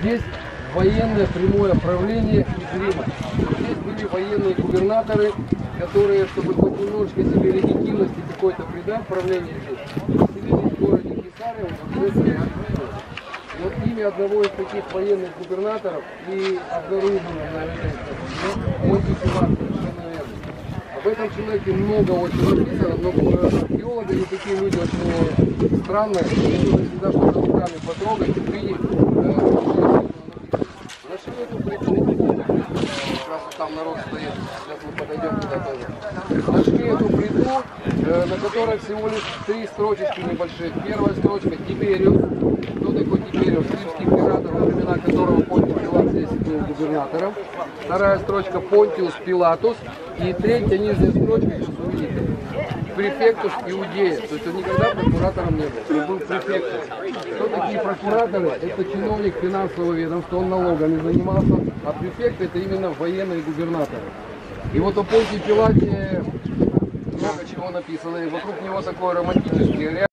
Здесь военное прямое правление из Рима. Здесь были военные губернаторы, которые, чтобы хоть немножечко себе легитимности какой-то придать правлению здесь, поселились в городе Кесария, вот в центре Антиоха. И Вот имя одного из таких военных губернаторов и обнаружено на этой верно. Об этом человеке много очень написано, но археологи не такие люди очень странные, нужно всегда что-то руками потрогать, увидеть. э, что написано. Нашли эту плиту, как раз вот там народ стоит, сейчас мы подойдем туда тоже. Нашли эту плиту, э, на которой всего лишь три строчечки небольшие. Первая строчка Tiberius. Кто такой Tiberius? Римский император, во времена которого Понтий Пилат здесь был губернатором. Вторая строчка Pontius Pilatus. И третья нижняя строчка, увидите, praefectus Иудея. То есть он никогда прокуратором не был, он был praefectus. Кто такие прокураторы? Это чиновник финансового ведомства, он налогами занимался, а префект это именно военный губернатор. И вот о Понтии Пилате много чего написано, и вокруг него такой романтический